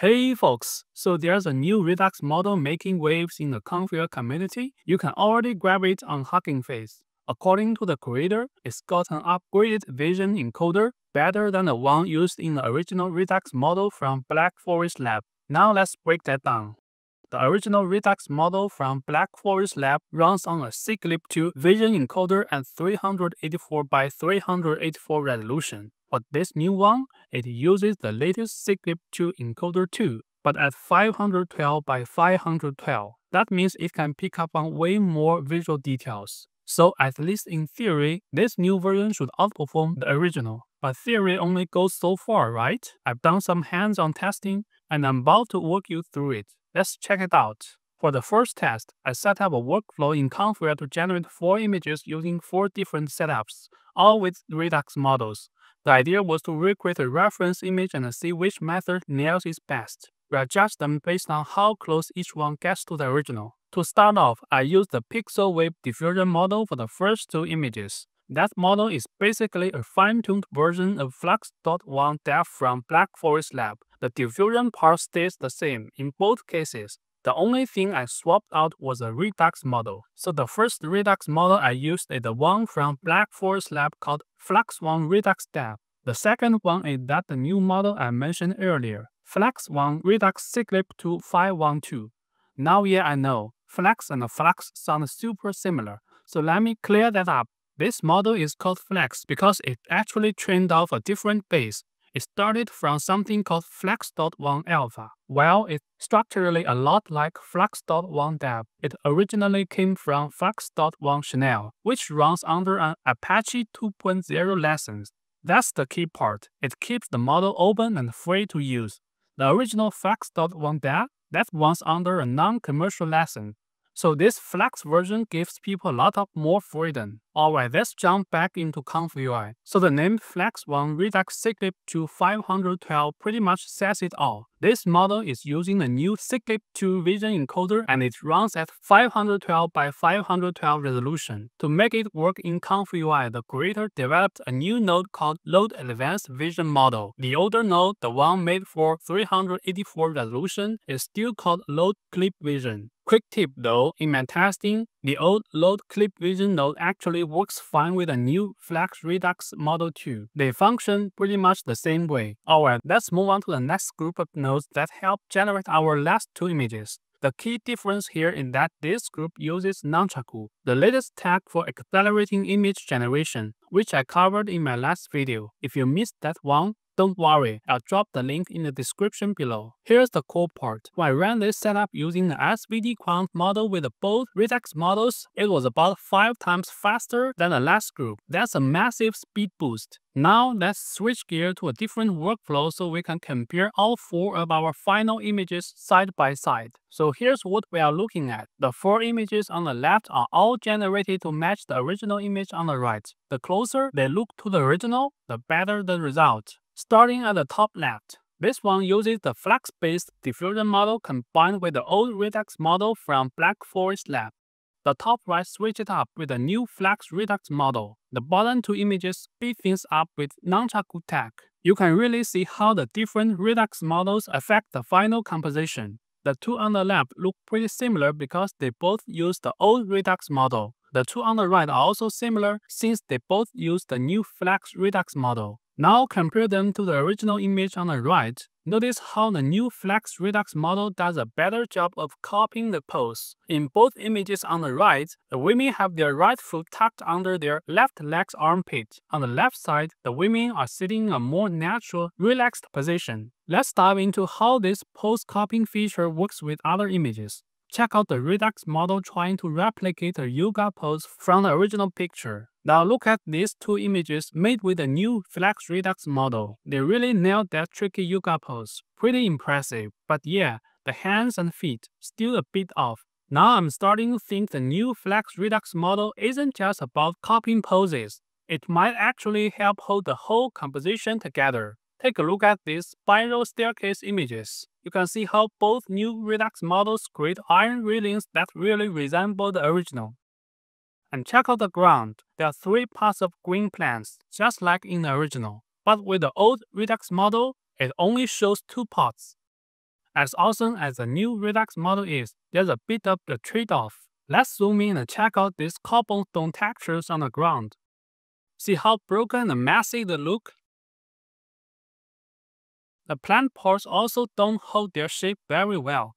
Hey folks, so there's a new Redux model making waves in the ComfyUI community. You can already grab it on Hugging Face. According to the creator, it's got an upgraded vision encoder, better than the one used in the original Redux model from Black Forest Lab. Now let's break that down. The original Redux model from Black Forest Lab runs on a SIGLIP2 vision encoder at 384 by 384 resolution. But this new one, it uses the latest SIGLIP2 encoder too, but at 512 by 512. That means it can pick up on way more visual details. So at least in theory, this new version should outperform the original. But theory only goes so far, right? I've done some hands-on testing, and I'm about to walk you through it. Let's check it out. For the first test, I set up a workflow in ComfyUI to generate four images using four different setups, all with Redux models. The idea was to recreate a reference image and see which method nails it best. We adjust them based on how close each one gets to the original. To start off, I used the Pixel Wave diffusion model for the first two images. That model is basically a fine-tuned version of Flux.1 dev from Black Forest Lab. The diffusion part stays the same in both cases. The only thing I swapped out was a Redux model. So the first Redux model I used is the one from Black Forest Lab called Flux1 Redux Dev. The second one is that the new model I mentioned earlier, Flex1 Redux SIGLIP 2512. Now yeah, I know, Flux and Flex sound super similar, so let me clear that up. This model is called Flex because it actually trained off a different base. It started from something called Flex.1 Alpha. While it's structurally a lot like Flux.1 Dev, it originally came from Flux.1 Schnell, which runs under an Apache 2.0 license. That's the key part. It keeps the model open and free to use. The original Flux.1 dev, that runs under a non-commercial license. So this Flex version gives people a lot of more freedom. Alright, let's jump back into ComfyUI. So the name Flex1 Redux SIGLIP to 512 pretty much says it all. This model is using the new SIGLIP2 vision encoder and it runs at 512 by 512 resolution. To make it work in ComfyUI, the creator developed a new node called Load Advanced Vision Model. The older node, the one made for 384 resolution, is still called Load Clip Vision. Quick tip though, in my testing, the old Load Clip Vision node actually works fine with the new Flex Redux Model 2. They function pretty much the same way. Alright, let's move on to the next group of nodes that help generate our last two images. The key difference here is that this group uses Nunchaku, the latest tag for accelerating image generation, which I covered in my last video. If you missed that one, don't worry, I'll drop the link in the description below. Here's the cool part. When I ran this setup using the SVD Quant model with both Redux models, it was about 5 times faster than the last group. That's a massive speed boost. Now let's switch gear to a different workflow so we can compare all four of our final images side by side. So here's what we are looking at. The four images on the left are all generated to match the original image on the right. The closer they look to the original, the better the result. Starting at the top left, this one uses the Flux-based diffusion model combined with the old Redux model from Black Forest Lab. The top right switches up with the new Flex Redux model. The bottom two images speed things up with Nunchaku tech. You can really see how the different Redux models affect the final composition. The two on the left look pretty similar because they both use the old Redux model. The two on the right are also similar since they both use the new Flex Redux model. Now compare them to the original image on the right. Notice how the new Flex Redux model does a better job of copying the pose. In both images on the right, the women have their right foot tucked under their left leg's armpit. On the left side, the women are sitting in a more natural, relaxed position. Let's dive into how this pose copying feature works with other images. Check out the Redux model trying to replicate a yoga pose from the original picture. Now look at these two images made with the new Flex Redux model. They really nailed that tricky yoga pose. Pretty impressive. But yeah, the hands and feet still a bit off. Now I'm starting to think the new Flex Redux model isn't just about copying poses. It might actually help hold the whole composition together. Take a look at these spiral staircase images. You can see how both new Redux models create iron railings that really resemble the original. And check out the ground. There are three parts of green plants, just like in the original. But with the old Redux model, it only shows two parts. As awesome as the new Redux model is, there's a bit of the trade-off. Let's zoom in and check out these cobblestone textures on the ground. See how broken and messy they look? The plant parts also don't hold their shape very well.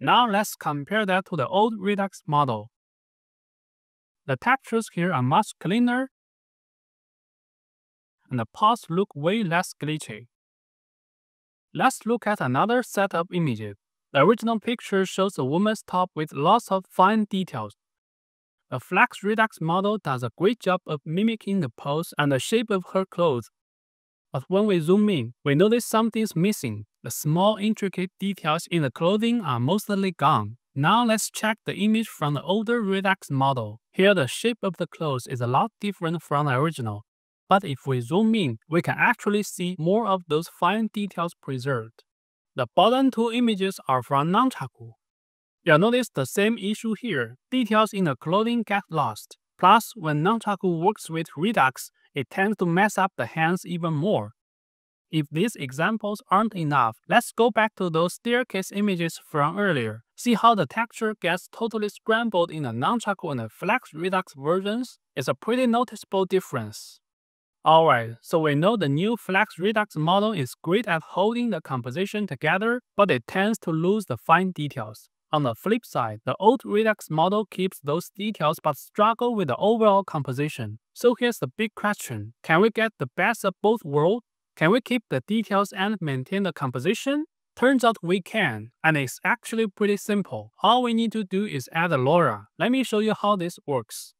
Now let's compare that to the old Redux model. The textures here are much cleaner and the parts look way less glitchy. Let's look at another set of images. The original picture shows a woman's top with lots of fine details. The Flex Redux model does a great job of mimicking the pose and the shape of her clothes. But when we zoom in, we notice something's missing. The small intricate details in the clothing are mostly gone. Now let's check the image from the older Redux model. Here the shape of the clothes is a lot different from the original. But if we zoom in, we can actually see more of those fine details preserved. The bottom two images are from Nunchaku. You'll notice the same issue here. Details in the clothing get lost. Plus, when Nunchaku works with Redux, it tends to mess up the hands even more. If these examples aren't enough, let's go back to those staircase images from earlier. See how the texture gets totally scrambled in the Nunchaku and the Flex Redux versions? It's a pretty noticeable difference. Alright, so we know the new Flex Redux model is great at holding the composition together, but it tends to lose the fine details. On the flip side, the old Redux model keeps those details but struggle with the overall composition. So here's the big question. Can we get the best of both worlds? Can we keep the details and maintain the composition? Turns out we can, and it's actually pretty simple. All we need to do is add a LoRa. Let me show you how this works.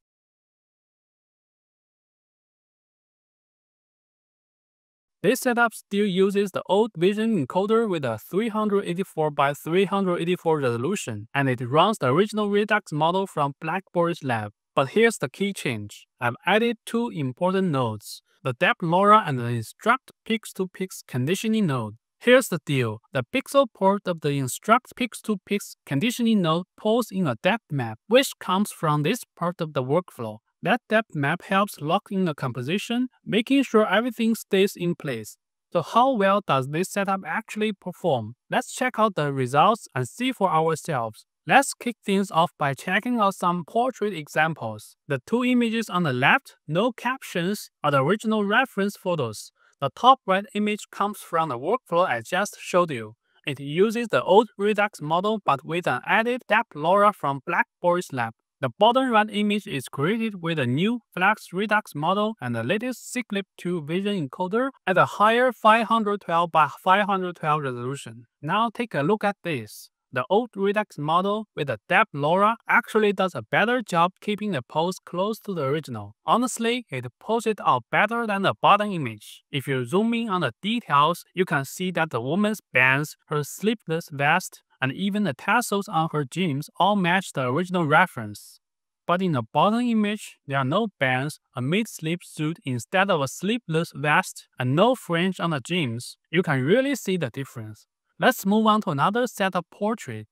This setup still uses the old Vision encoder with a 384 by 384 resolution, and it runs the original Redux model from Black Forest Lab. But here's the key change. I've added two important nodes, the depth LoRa and the instruct pix-to-pix conditioning node. Here's the deal. The pixel port of the instruct pix-to-pix conditioning node pulls in a depth map, which comes from this part of the workflow. That depth map helps lock in the composition, making sure everything stays in place. So how well does this setup actually perform? Let's check out the results and see for ourselves. Let's kick things off by checking out some portrait examples. The two images on the left, no captions, are the original reference photos. The top right image comes from the workflow I just showed you. It uses the old Redux model but with an added depth LoRa from Black Forest Lab. The bottom right image is created with a new Flex Redux model and the latest SIGLIP 2 vision encoder at a higher 512 by 512 resolution. Now take a look at this. The old Redux model with the depth LoRa actually does a better job keeping the pose close to the original. Honestly, it pulls it out better than the bottom image. If you zoom in on the details, you can see that the woman's bands, her sleeveless vest, and even the tassels on her jeans all match the original reference. But in the bottom image, there are no bands, a mid-sleeve suit instead of a sleeveless vest, and no fringe on the jeans. You can really see the difference. Let's move on to another set of portraits.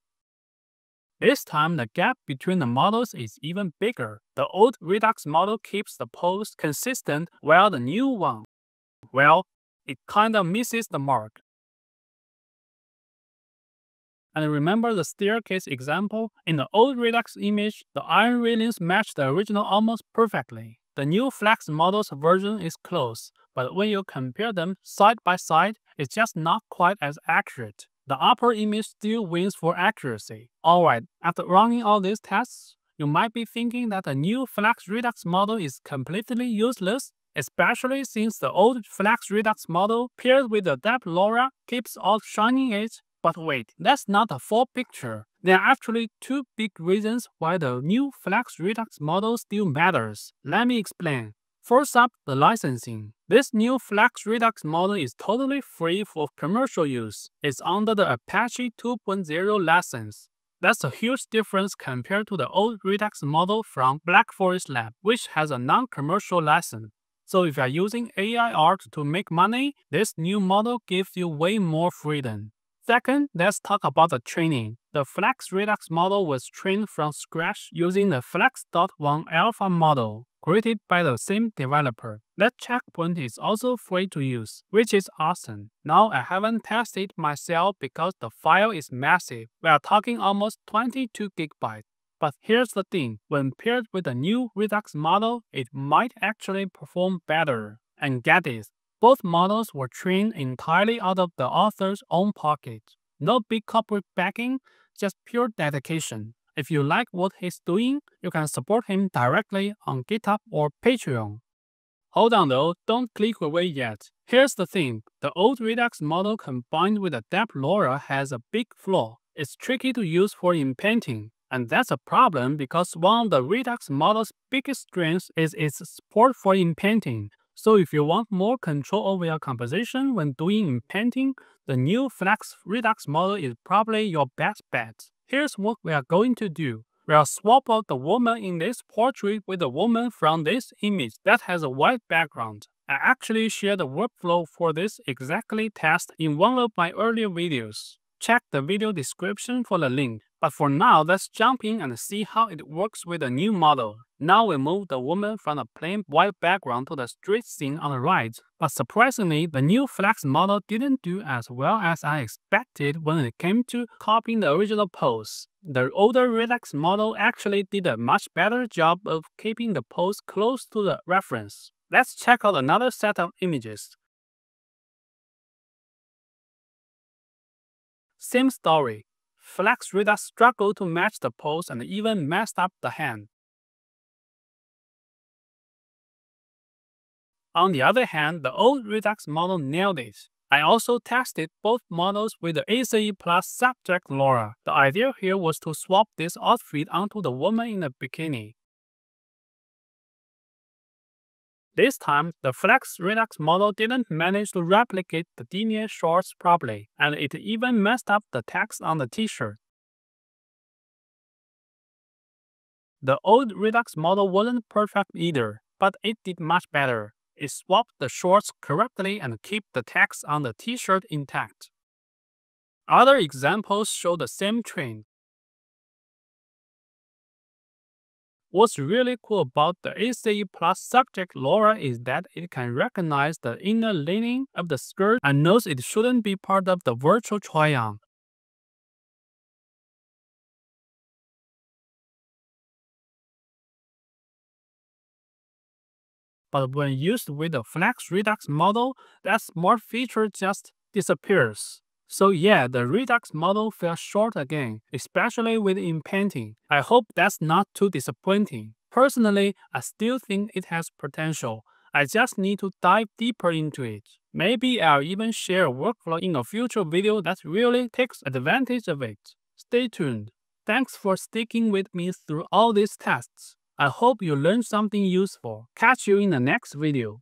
This time, the gap between the models is even bigger. The old Redux model keeps the pose consistent, while the new one, well, it kinda misses the mark. And remember the staircase example? In the old Redux image, the iron railings match the original almost perfectly. The new Flex model's version is close, but when you compare them side by side, it's just not quite as accurate. The upper image still wins for accuracy. Alright, after running all these tests, you might be thinking that the new Flex Redux model is completely useless, especially since the old Flex Redux model paired with the depth LoRa keeps outshining it but wait, that's not the full picture. There are actually two big reasons why the new Flex Redux model still matters. Let me explain. First up, the licensing. This new Flex Redux model is totally free for commercial use. It's under the Apache 2.0 license. That's a huge difference compared to the old Redux model from Black Forest Lab, which has a non-commercial license. So if you're using AI art to make money, this new model gives you way more freedom. Second, let's talk about the training. The Flex Redux model was trained from scratch using the Flex.1 alpha model. created by the same developer. That checkpoint is also free to use, which is awesome. Now I haven't tested myself because the file is massive. We are talking almost 22 gigabytes. But here's the thing, when paired with the new Redux model, it might actually perform better. And get this, both models were trained entirely out of the author's own pocket. No big corporate backing, just pure dedication. If you like what he's doing, you can support him directly on GitHub or Patreon. Hold on though, don't click away yet. Here's the thing, the old Redux model combined with depth LoRa has a big flaw. It's tricky to use for inpainting, and that's a problem because one of the Redux model's biggest strengths is its support for inpainting. So if you want more control over your composition when doing inpainting, the new Flex Redux model is probably your best bet. Here's what we are going to do. We'll swap out the woman in this portrait with the woman from this image that has a white background. I actually shared the workflow for this exactly test in one of my earlier videos. Check the video description for the link. But for now, let's jump in and see how it works with the new model. Now we move the woman from the plain white background to the street scene on the right. But surprisingly, the new Flex model didn't do as well as I expected when it came to copying the original pose. The older Redux model actually did a much better job of keeping the pose close to the reference. Let's check out another set of images. Same story. Flex Redux struggled to match the pose and even messed up the hand. On the other hand, the old Redux model nailed it. I also tested both models with the ACE Plus Subject LoRa. The idea here was to swap this outfit onto the woman in the bikini. This time, the Flex Redux model didn't manage to replicate the delineate shorts properly, and it even messed up the text on the t-shirt. The old Redux model wasn't perfect either, but it did much better. It swapped the shorts correctly and kept the text on the t-shirt intact. Other examples show the same trend. What's really cool about the ACE Plus Subject LoRa is that it can recognize the inner lining of the skirt and knows it shouldn't be part of the virtual try-on. But when used with the Flex Redux model, that smart feature just disappears. So yeah, the Redux model fell short again, especially with inpainting. I hope that's not too disappointing. Personally, I still think it has potential. I just need to dive deeper into it. Maybe I'll even share a workflow in a future video that really takes advantage of it. Stay tuned. Thanks for sticking with me through all these tests. I hope you learned something useful. Catch you in the next video.